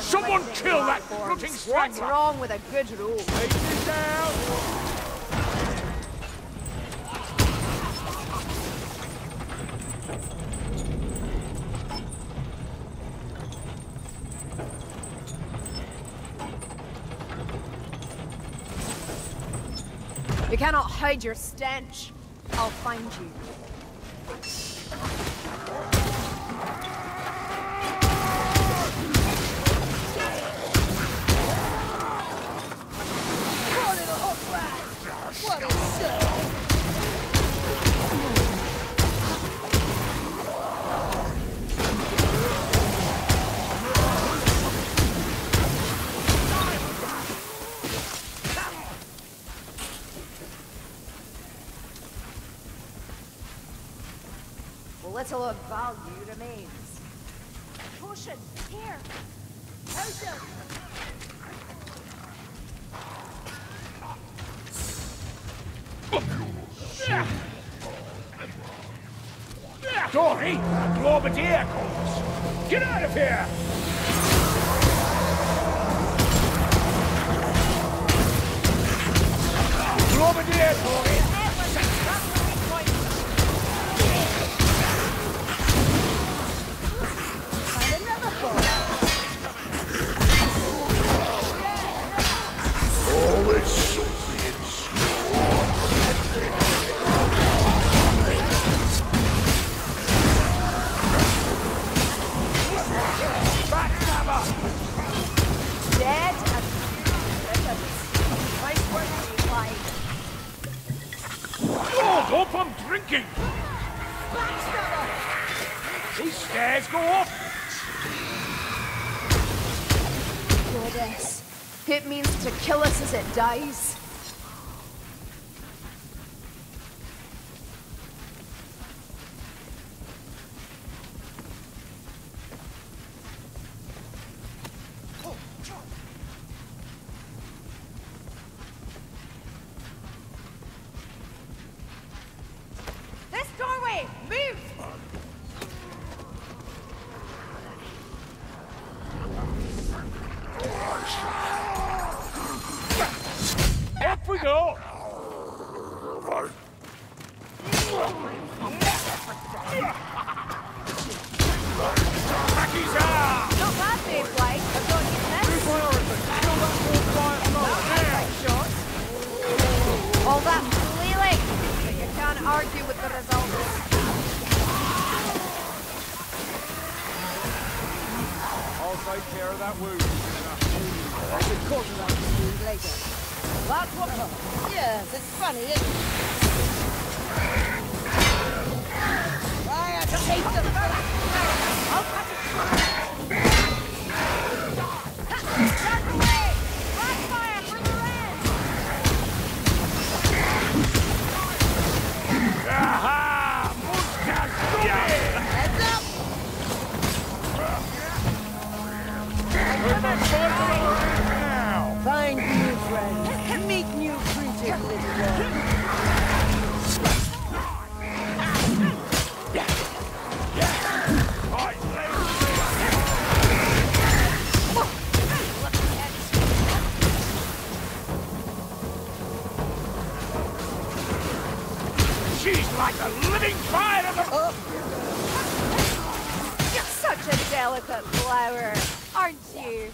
Someone kill that rotting What's wrong with a good rule? Take it down! You cannot hide your stench. I'll find you. Little of value remains. Potion, here. Potion. Dory, Globadier calls! Get out of here! Dies. This doorway! Move! Up we go! Not bad, Dave White. I've got you next. Shot. All that flailing, but you can't argue with the results. I'll take care of that wound. I should call you that wound later. That's what... Yes, it's funny, isn't it? I have to take them I'll cut it. That way! Backfire for delicate flower, aren't you?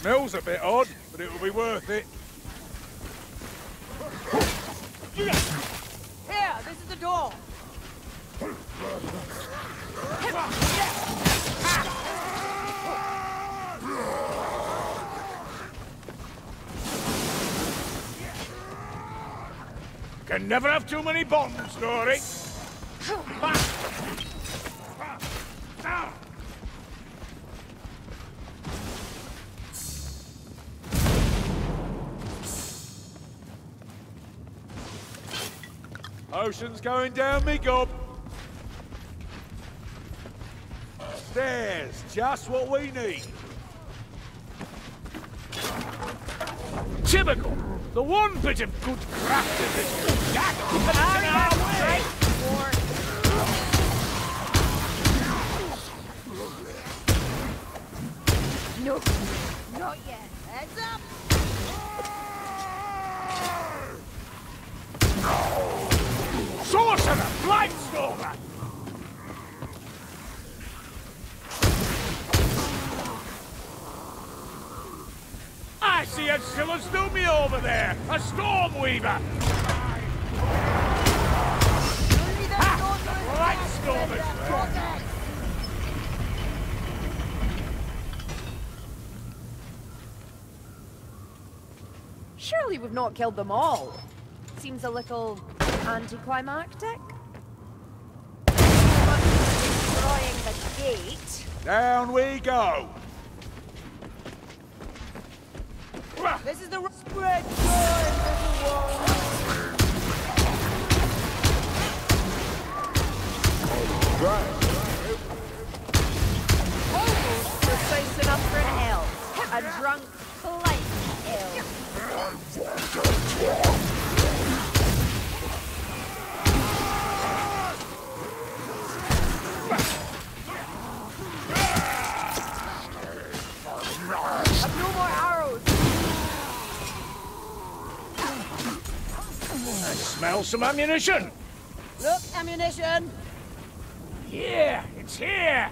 Smells a bit odd, but it'll be worth it. Here, this is the door. Can never have too many bombs, Dory. Ocean's going down me gob. Stairs, just what we need. Typical. The one bit of good craft is this dagger. Keep Nope. Not yet. Heads up! No. Sorcerer! Blightstormer! I see Ancilla's Dumia over there! A Stormweaver! Surely we've not killed them all. Seems a little anticlimactic. Destroying the gate. Down we go! This is the spread joy, Almost precise enough for an elf. A drunk, polite elf. I've arrows. Smell some ammunition! Look, ammunition. Yeah, it's here!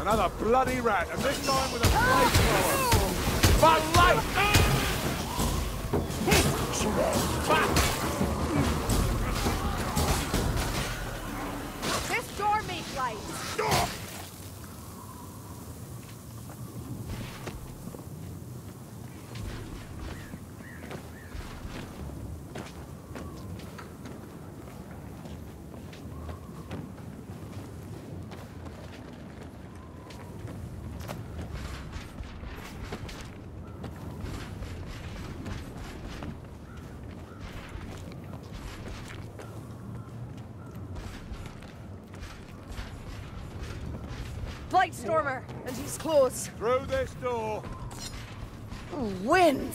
Another bloody rat, and this time with a flamethrower. But light! This door may light. Blightstormer, and he's close. Through this door. Oh, wind.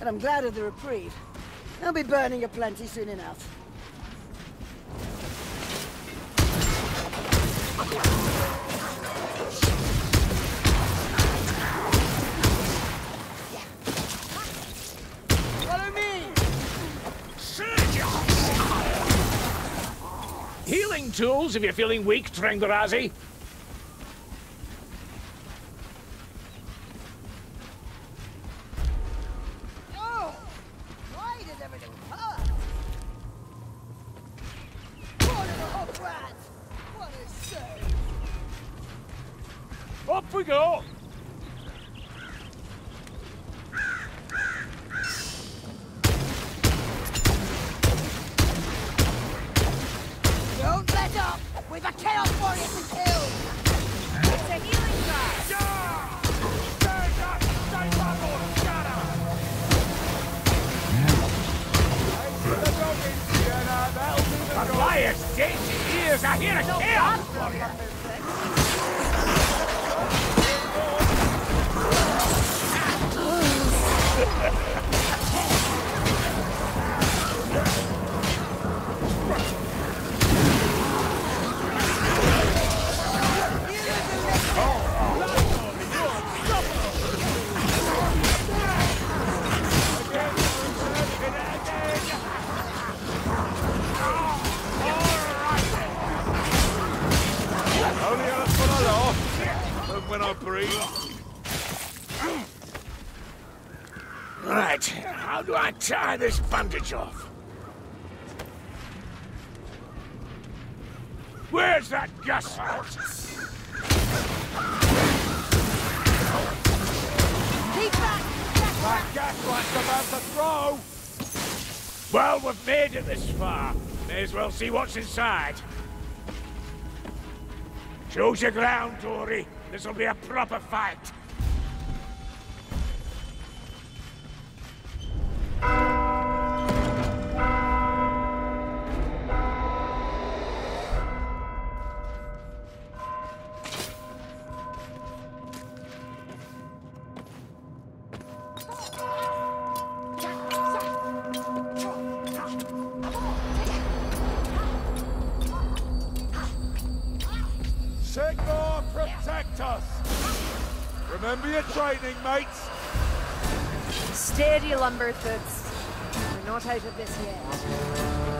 And I'm glad of the reprieve. They'll be burning a plenty soon enough. Follow me! Healing tools if you're feeling weak, Trengarazi. Up we go. Don't let up! We've a chaos warrior to kill! It's a healing cry. Elias, dainty ears, I hear a chaos warrior. Yeah. Tie this bandage off? Where's that gas? Keep back! That gas light's about to throw! Well, we've made it this far. May as well see what's inside. Choose your ground, Tory. This'll be a proper fight. Your training, mates! Steady, Lumberfoots. We're not out of this yet.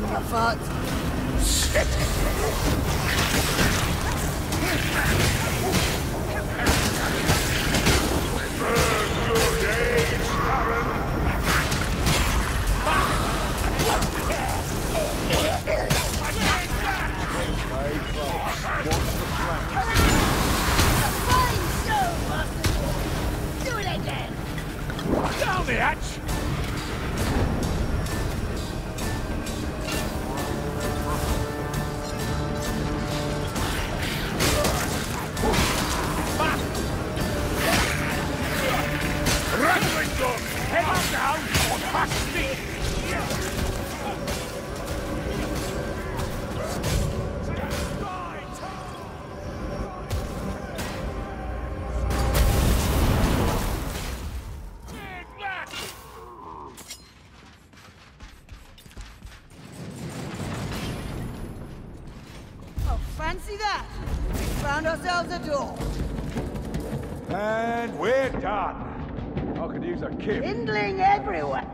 there. Lumberfoot! Fine found ourselves a door. And we're done. I could use a kip. Kindling everywhere.